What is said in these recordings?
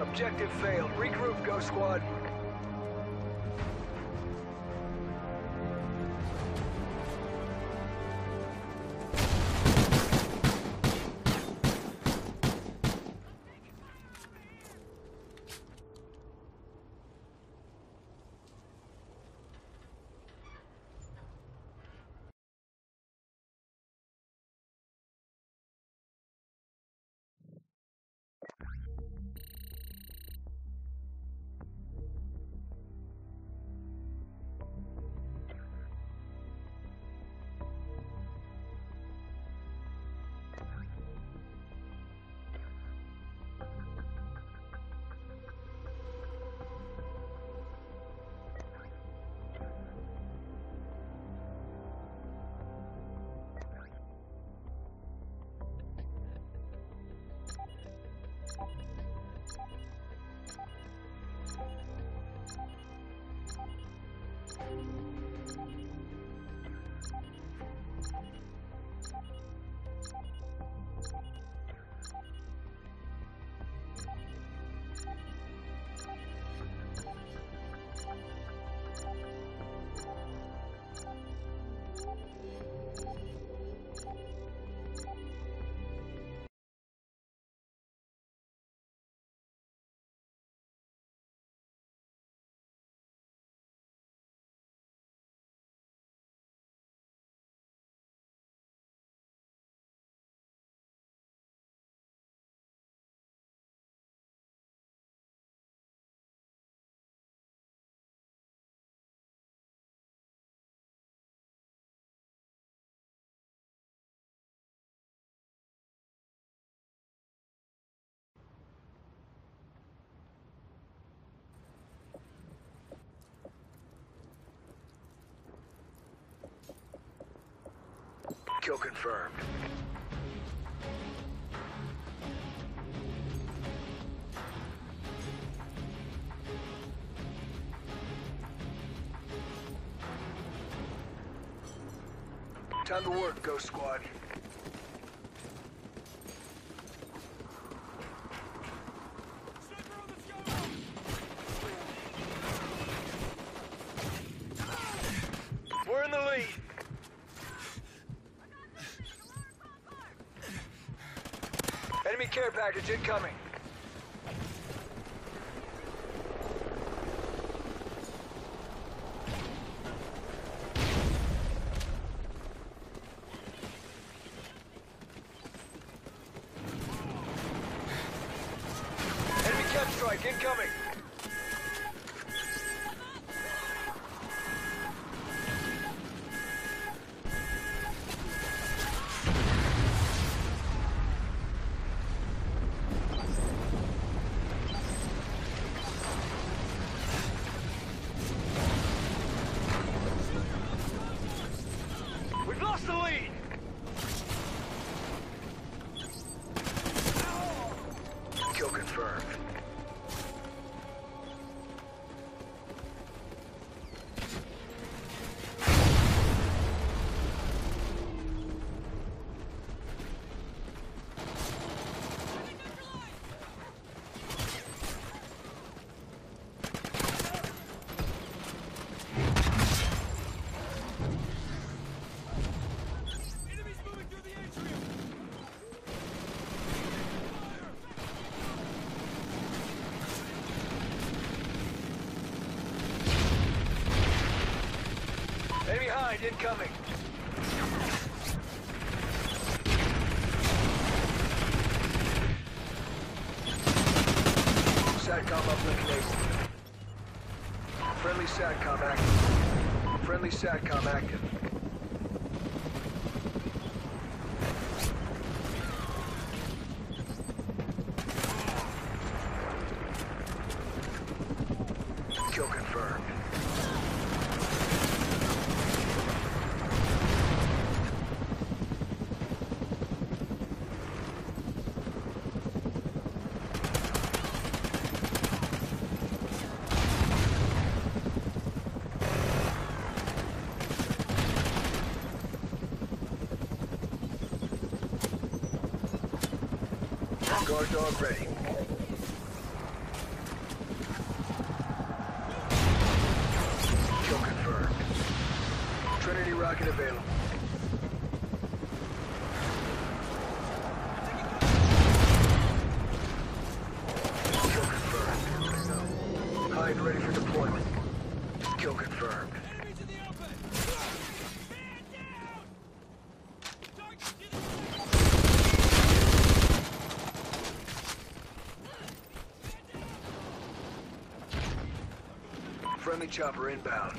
Objective failed. Regroup, Ghost Squad. Kill confirmed. Time to work, Ghost Squad. Care package incoming. Enemy cap strike incoming. Kill confirmed. Behind incoming. SATCOM uplink enabled. Friendly SATCOM active. Friendly SATCOM active. Kill confirmed. Guard dog ready. Kill confirmed. Trinity rocket available. Friendly chopper inbound.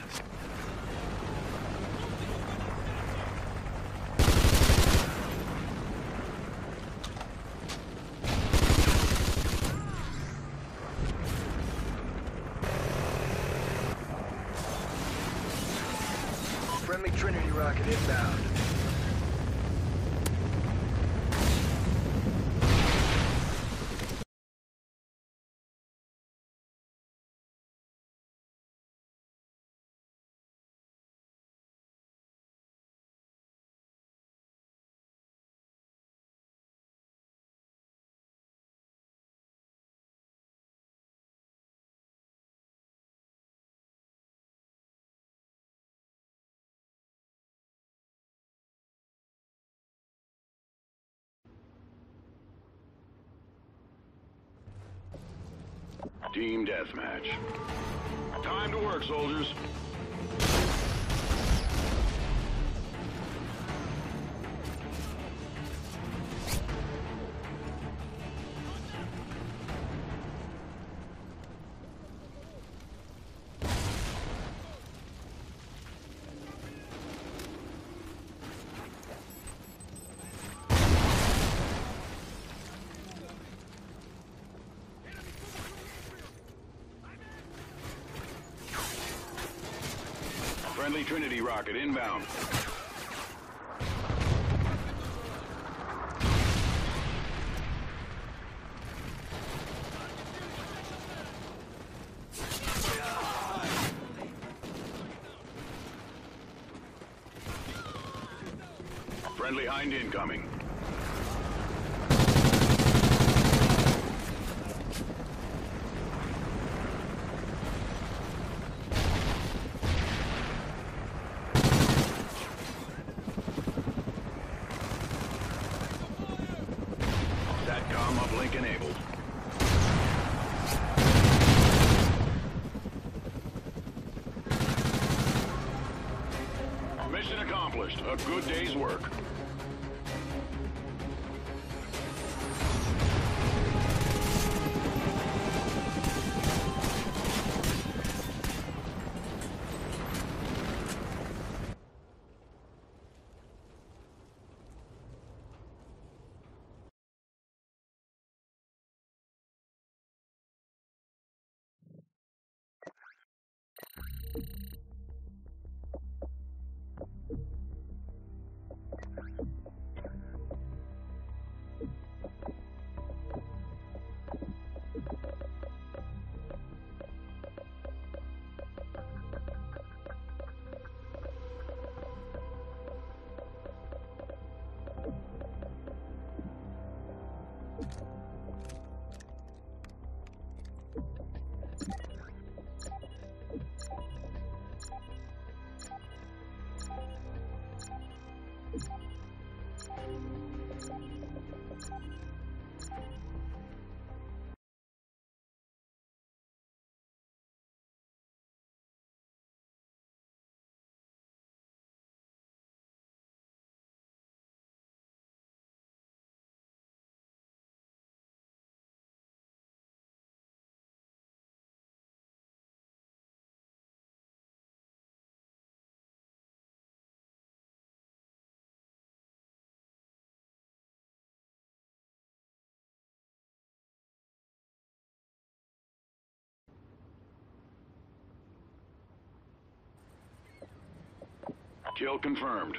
Friendly Trinity rocket inbound. Team deathmatch. Time to work, soldiers. Friendly Trinity rocket inbound. Friendly Hind incoming. SATCOM uplink enabled. Mission accomplished. A good day's work. Kill confirmed.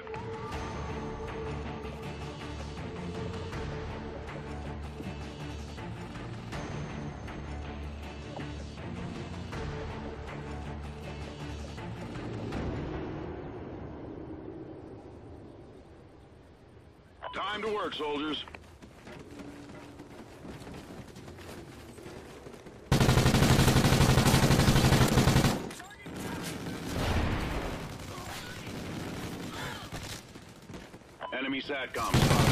Time to work, soldiers. Enemy SATCOM spotted.